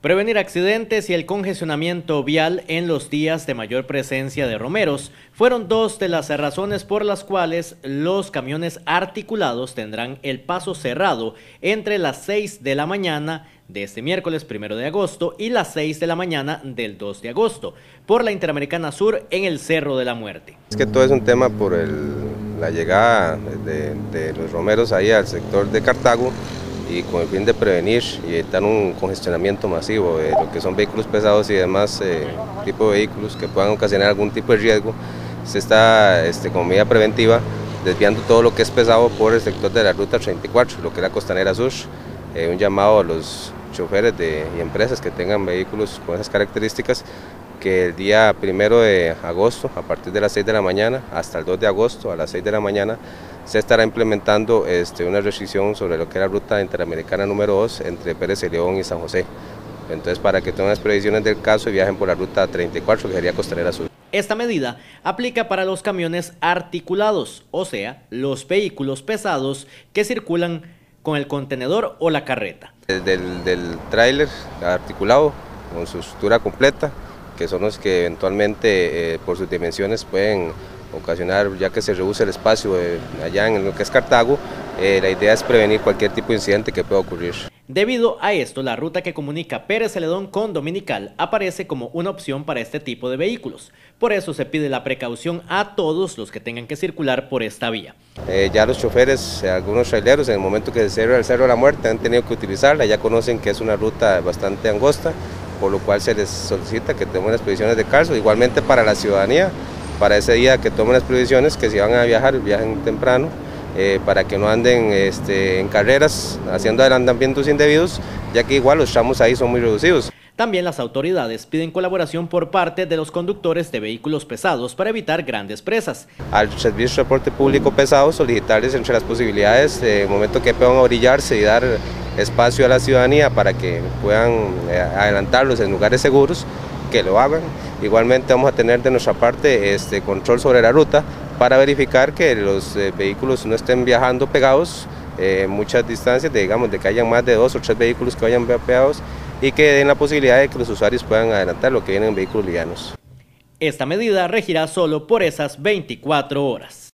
Prevenir accidentes y el congestionamiento vial en los días de mayor presencia de romeros fueron dos de las razones por las cuales los camiones articulados tendrán el paso cerrado entre las 6 de la mañana de este miércoles 1 de agosto y las 6 de la mañana del 2 de agosto por la Interamericana Sur en el Cerro de la Muerte. Es que todo es un tema por la llegada de, de los romeros ahí al sector de Cartago y con el fin de prevenir y evitar un congestionamiento masivo de lo que son vehículos pesados y demás eh, tipo de vehículos que puedan ocasionar algún tipo de riesgo, se está este, como medida preventiva desviando todo lo que es pesado por el sector de la ruta 34, lo que es la costanera sur, eh, un llamado a los choferes de, y empresas que tengan vehículos con esas características que el día primero de agosto, a partir de las 6 de la mañana hasta el 2 de agosto a las 6 de la mañana, se estará implementando este, una restricción sobre lo que es la ruta interamericana número 2 entre Pérez y León y San José. Entonces, para que tengan las previsiones del caso y viajen por la ruta 34, que sería Costanera Sur. Esta medida aplica para los camiones articulados, o sea, los vehículos pesados que circulan con el contenedor o la carreta. Del, del tráiler articulado con su estructura completa, que son los que eventualmente eh, por sus dimensiones pueden ocasionar, ya que se reduce el espacio eh, allá en lo que es Cartago, eh, la idea es prevenir cualquier tipo de incidente que pueda ocurrir. Debido a esto, la ruta que comunica Pérez Celedón con Dominical aparece como una opción para este tipo de vehículos. Por eso se pide la precaución a todos los que tengan que circular por esta vía. ya los choferes, algunos traileros, en el momento que se cierra el Cerro de la Muerte han tenido que utilizarla, ya conocen que es una ruta bastante angosta por lo cual se les solicita que tomen las previsiones de calzo. Igualmente para la ciudadanía, para ese día que tomen las previsiones, que si van a viajar, viajen temprano, eh, para que no anden este, en carreras haciendo adelantamientos indebidos, ya que igual los tramos ahí son muy reducidos. También las autoridades piden colaboración por parte de los conductores de vehículos pesados para evitar grandes presas. Al servicio de transporte público pesado solicitarles entre las posibilidades, de momento que puedan orillarse y dar espacio a la ciudadanía para que puedan eh, adelantarlos en lugares seguros, que lo hagan. Igualmente vamos a tener de nuestra parte este control sobre la ruta para verificar que los eh, vehículos no estén viajando pegados eh, muchas distancias, digamos de que hayan más de dos o tres vehículos que vayan pegados y que den la posibilidad de que los usuarios puedan adelantar lo que vienen en vehículos livianos. Esta medida regirá solo por esas 24 horas.